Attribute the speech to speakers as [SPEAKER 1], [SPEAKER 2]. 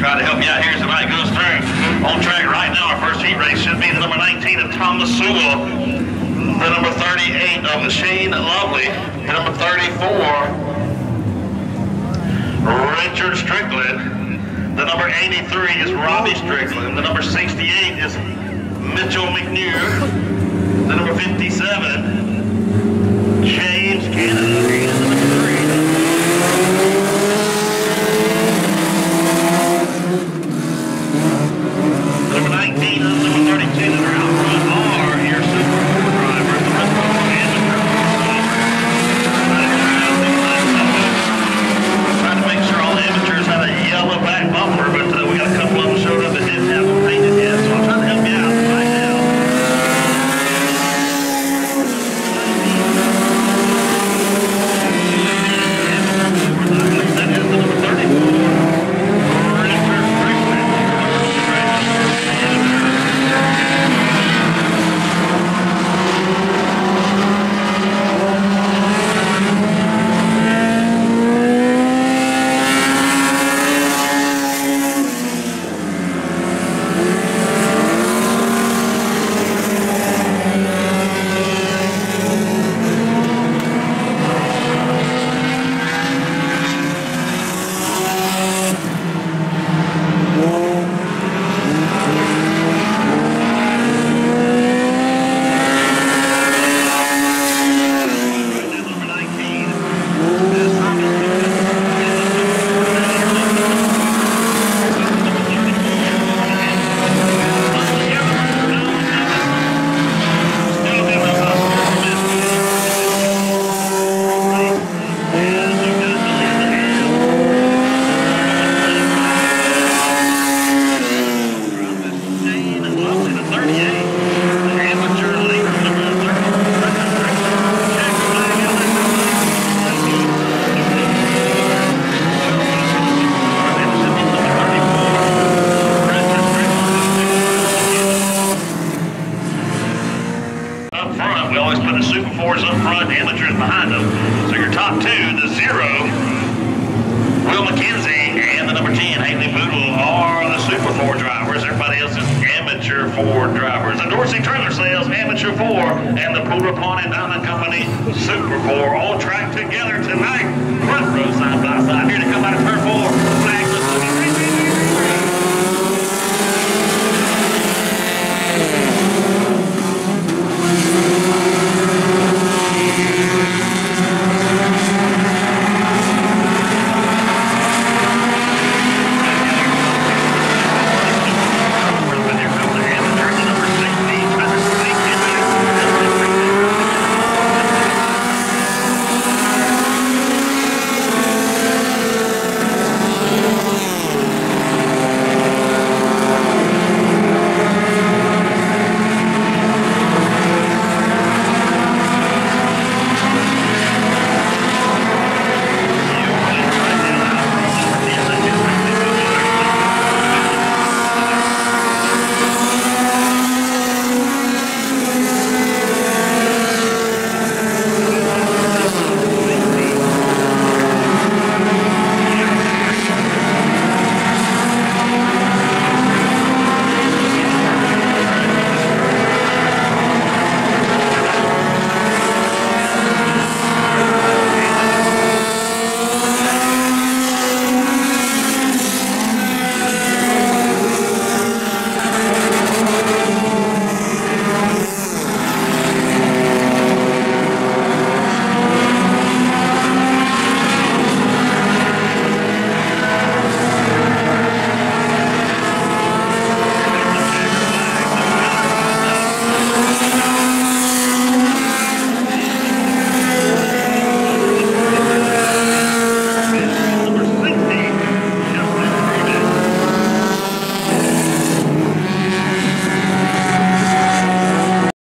[SPEAKER 1] try to help you out here as the night goes through. On track right now, our first heat race should be the number 19 of Thomas Sewell, the number 38 of Shane Lovely, the number 34, Richard Strickland, the number 83 is Robbie Strickland, the number 68 is Mitchell McNure, the number 57, James Canada, Will McKenzie, and the number 10, Haley Bootle, are the Super Four drivers. Everybody else is amateur 4 drivers. The Dorsey Trailer Sales, amateur four, and the Pooler Pawn and Diamond Company, Super Four, all track together tonight.